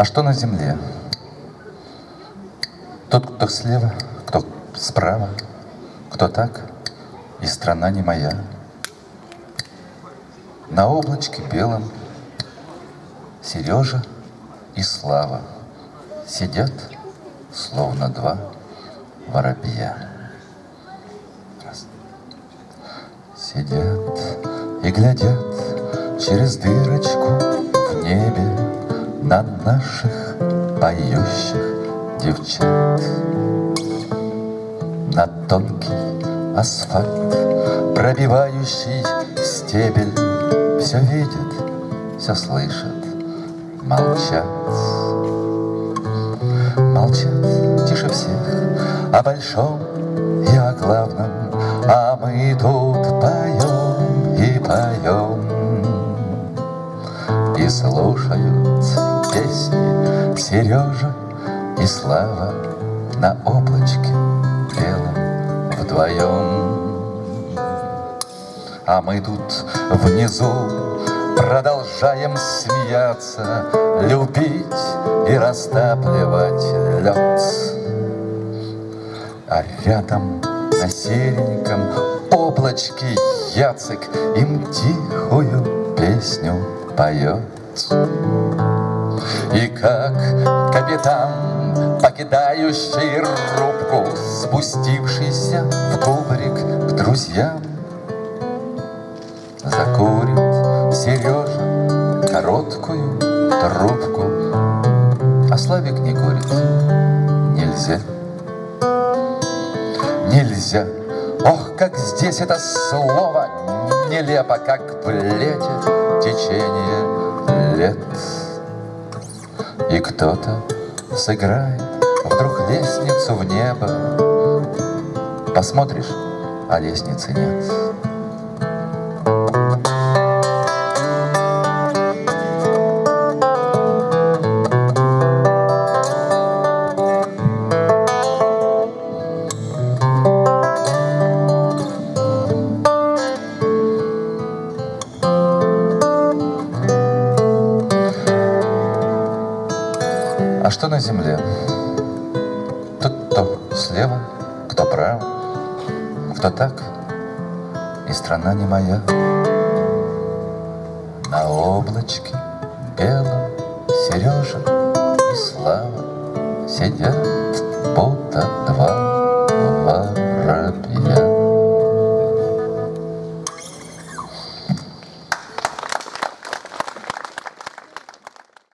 А что на земле? Тот, кто слева, кто справа, кто так, и страна не моя. На облачке белом Сережа и Слава Сидят, словно два воробья. Раз. Сидят и глядят через дырочку в небе На наших поющих девчат. На тонкий асфальт, пробивающий стебель, Все видят, все слышат, молчат. Молчат тише всех о большом и о главном, А мы тут поем и поем. И слушают песни Сережа и Слава На облачке белом вдвоем. А мы тут внизу Продолжаем смеяться, любить и растапливать лед. А рядом на сереньком облачке Яцек им тихую песню поет. И как капитан, покидающий рубку, Спустившийся в кубрик к друзьям, Закурит Сережа короткую трубку, А Славик не курит. Нельзя. Нельзя. Ох, как здесь это слово нелепо, как плетет течение лет. И кто-то сыграет вдруг лестницу в небо. Посмотришь, а лестницы нет. А что на земле? Тут кто слева, кто право, кто так, и страна не моя. На облачке белом Сережа и Слава Сидят, будто два воробья.